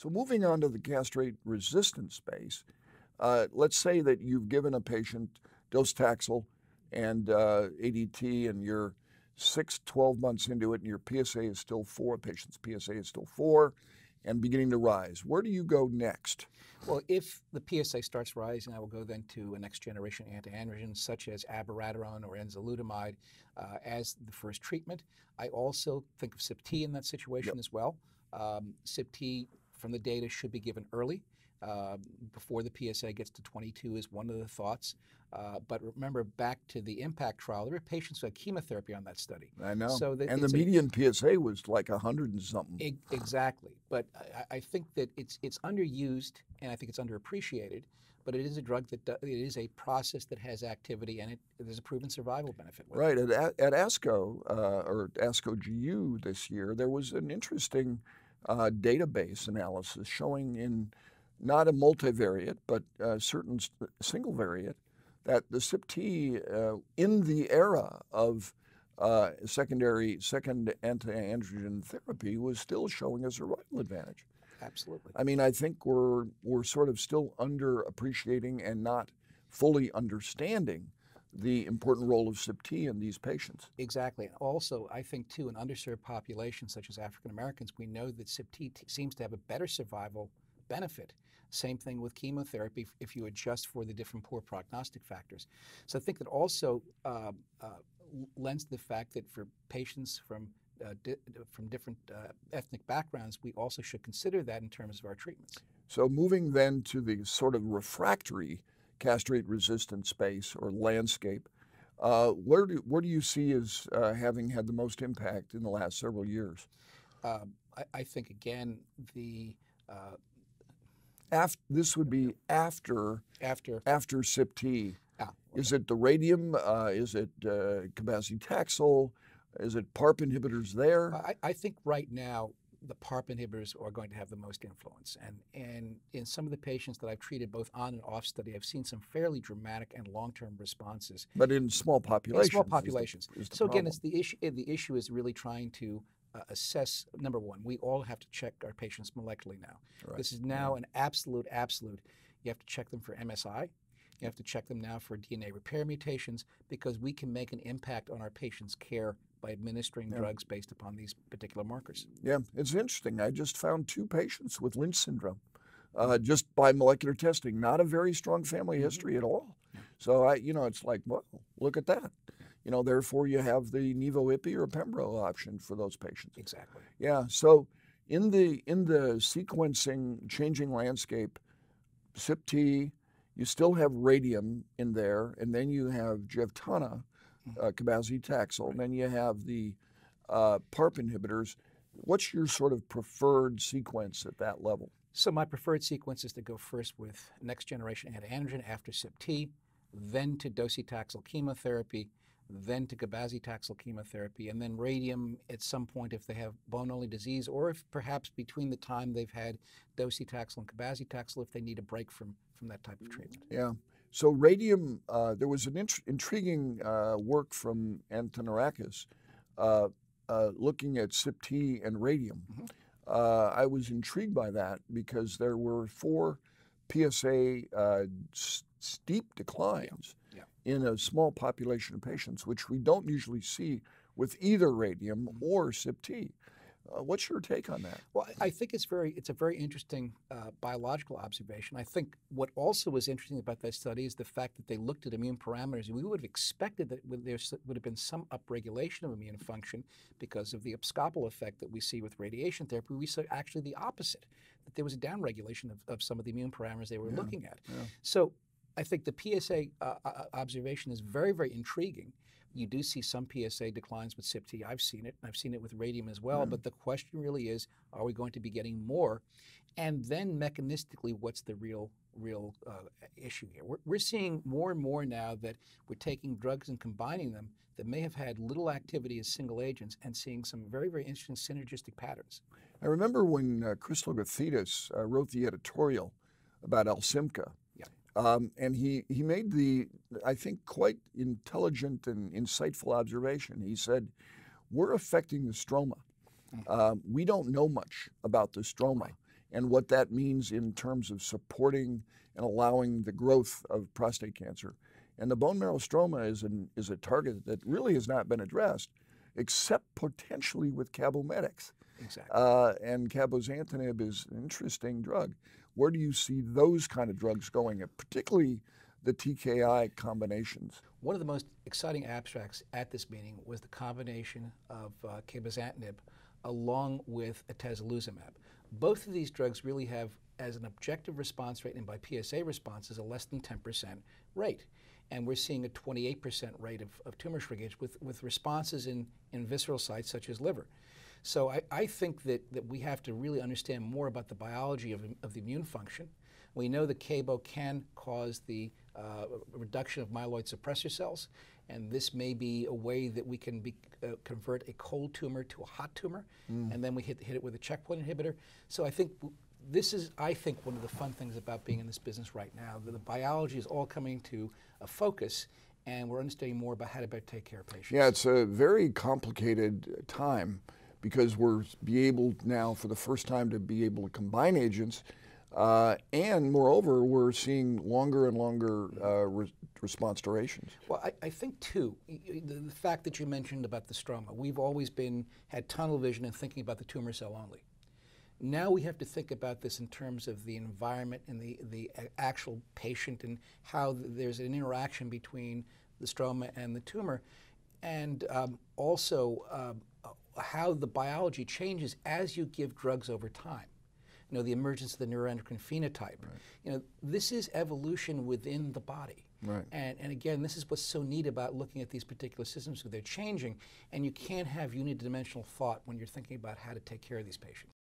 So moving on to the castrate resistant space, uh, let's say that you've given a patient docetaxel and uh, ADT and you're six, 12 months into it and your PSA is still four, patient's PSA is still four and beginning to rise. Where do you go next? Well, if the PSA starts rising, I will go then to a next generation antiandrogen such as abiraterone or enzalutamide uh, as the first treatment. I also think of sip-T in that situation Yep. as well. Um, sip-T from the data should be given early. Uh, before the PSA gets to 22 is one of the thoughts. Uh, but remember, back to the IMPACT trial, there were patients who had chemotherapy on that study. I know. So that and the it's a- median PSA was like 100 and something. E- Exactly, but I, I think that it's it's underused and I think it's underappreciated. But it is a drug that do, it is a process that has activity and it there's a proven survival benefit. With it. Right. At, at ASCO, uh, or ASCO GU this year, there was an interesting uh, database analysis showing in not a multivariate, but uh, certain single variant, that the sip-T uh, in the era of uh, secondary second anti-androgen therapy was still showing a survival advantage. Absolutely. I mean, I think we're we're sort of still underappreciating and not fully understanding the important role of sip-T in these patients. Exactly. And also, I think too, in underserved populations such as African Americans, we know that sip-T seems to have a better survival benefit. Same thing with chemotherapy if- you adjust for the different poor prognostic factors. So I think that also uh, uh, lends to the fact that for patients from uh, di- from different uh, ethnic backgrounds, we also should consider that in terms of our treatments. So moving then to the sort of refractory castrate-resistant space or landscape, uh, where do where do you see as uh, having had the most impact in the last several years? Um, I, I think again the uh, Af- this would be after after after sip-T. ah, Is it the radium? Uh, is it uh, cabazitaxel? Is it PARP inhibitors there? I, I think right now the PARP inhibitors are going to have the most influence. And, and in some of the patients that I've treated both on and off study, I've seen some fairly dramatic and long-term responses But in small in populations. small is the- populations. is the So again, it's the issue. The issue is really trying to uh, assess. Number one, we all have to check our patients molecularly now. Right, This is now an absolute, absolute. You have to check them for MSI. You have to check them now for DNA repair mutations because we can make an impact on our patients' care by administering Yeah. drugs based upon these particular markers. Yeah, it's interesting. I just found two patients with Lynch syndrome uh, just by molecular testing. Not a very strong family Mhm. history at all. So I, you know, it's like, well, look at that. You know, therefore you have the Nivo Ipi or Pembro option for those patients. Exactly. Yeah. So in the in the sequencing changing landscape, sip-T, you still have radium in there, and then you have Jevtana, uh, cabazitaxel, Right. and then you have the uh, PARP inhibitors. What's your sort of preferred sequence at that level? So my preferred sequence is to go first with next generation antiandrogen after sip-T, then to docetaxel chemotherapy, then to cabazitaxel chemotherapy, and then radium at some point if they have bone-only disease, or if perhaps between the time they've had docetaxel and cabazitaxel, if they need a break from from that type of treatment. Yeah. So radium, uh, there was an int- intriguing uh, work from Antonarakis uh, uh, looking at sip-T and radium. Mhm. Uh, I was intrigued by that because there were four PSA uh, s- steep declines yeah. in a small population of patients, which we don't usually see with either radium Mhm. or sip-T. Uh, what's your take on that? Well, I think it's very it's a very interesting uh, biological observation. I think what also was interesting about that study is the fact that they looked at immune parameters. We would have expected that there would have been some upregulation of immune function because of the abscopal effect that we see with radiation therapy. We saw actually the opposite, that there was a downregulation of, of some of the immune parameters they were Yeah, looking at. yeah. So I think the PSA uh, uh, observation is very, very intriguing. You do see some PSA declines with sip-T. I've seen it. and I've seen it with radium as well. Yeah. But the question really is, are we going to be getting more? And then mechanistically, what's the real, real uh, issue here? We're, we're seeing more and more now that we're taking drugs and combining them that may have had little activity as single agents and seeing some very, very interesting synergistic patterns. I remember when uh, Chris Logothetis uh, wrote the editorial about ALSYMPCA. Um, and he, he made the, I think, quite intelligent and insightful observation. He said, We're affecting the stroma. Mhm. Um, we don't know much about the stroma. And what that means in terms of supporting and allowing the growth of prostate cancer. And the bone marrow stroma is, an, is a target that really has not been addressed, except potentially with Cabometyx. Exactly. Uh, and cabozantinib is an interesting drug. Where do you see those kind of drugs going, particularly the TKI combinations? One of the most exciting abstracts at this meeting was the combination of uh, cabozantinib along with atezolizumab. Both of these drugs really have, as an objective response rate and by PSA responses, a less than 10% rate. And we're seeing a 28% rate of, of tumor shrinkage with, with responses in, in visceral sites such as liver. So I, I think that, that we have to really understand more about the biology of, of the immune function. We know that CABO can cause the uh, reduction of myeloid suppressor cells, and this may be a way that we can be, uh, convert a cold tumor to a hot tumor, mm. and then we hit, hit it with a checkpoint inhibitor. So I think this is, I think, one of the fun things about being in this business right now. The, the biology is all coming to a focus, and we're understanding more about how to better take care of patients. Yeah, it's a very complicated time because we're be able now for the first time to be able to combine agents uh, and moreover, we're seeing longer and longer uh, re response durations. Well, I, I, think too, the, the fact that you mentioned about the stroma, we've always been had tunnel vision and thinking about the tumor cell only. Now we have to think about this in terms of the environment and the, the actual patient and how there's an interaction between the stroma and the tumor. And um, also um, how the biology changes as you give drugs over time you know, the emergence of the neuroendocrine phenotype. Right. You know, this is evolution within the body. Right. And, and again, this is what's so neat about looking at these particular systems, because they're changing, and you can't have unidimensional thought when you're thinking about how to take care of these patients.